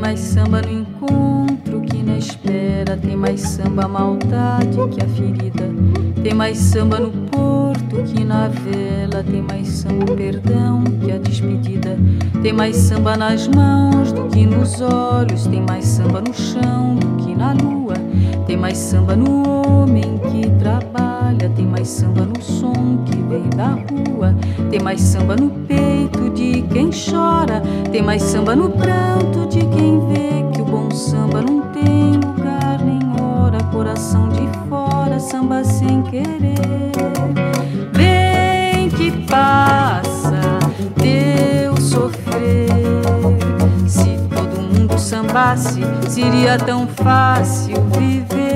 mais samba no encontro que na espera. Tem mais samba maldade que a ferida. Tem mais samba no porto que na vela. Tem mais samba perdão que a despedida. Tem mais samba nas mãos do que nos olhos. Tem mais samba no chão do que na lua. Tem mais samba no homem que trabalha. Tem mais samba no som que vem da rua. Tem mais samba no peito de quem chora. Tem mais samba no pranto de quem vê que o bom samba não tem lugar nem hora. Coração de fora, samba sem querer. Vem que passa, teu sofrer. Se todo mundo sambasse, seria tão fácil viver.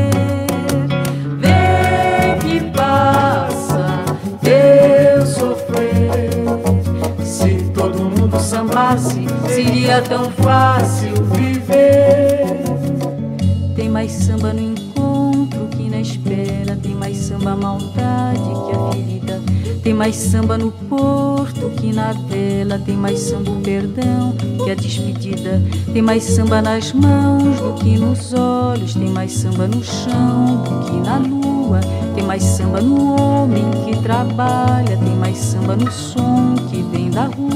Sambasse, seria tão fácil viver. Tem mais samba no encontro que na espera. Tem mais samba maldade que a ferida. Tem mais samba no porto que na vela. Tem mais samba o perdão que a despedida. Tem mais samba nas mãos do que nos olhos. Tem mais samba no chão do que na lua. Tem mais samba no homem que trabalha. Tem mais samba no som que vem da rua.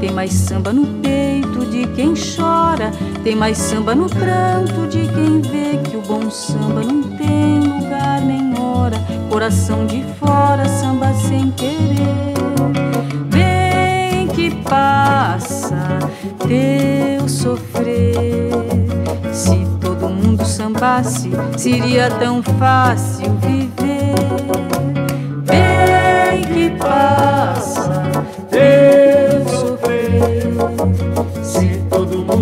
Tem mais samba no peito de quem chora. Tem mais samba no pranto de quem vê que o bom samba não tem lugar nem hora. Coração de fora, samba sem querer. Vem que passa teu sofrer. Se todo mundo sambasse, seria tão fácil viver.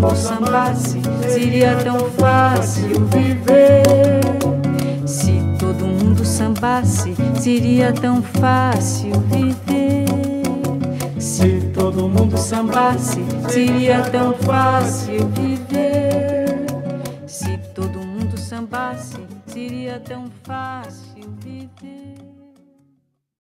Mundo sambasse, seria tão fácil viver. Se todo mundo sambasse, seria tão fácil viver. Se todo mundo sambasse, seria tão fácil viver. Se todo mundo sambasse, seria tão fácil viver.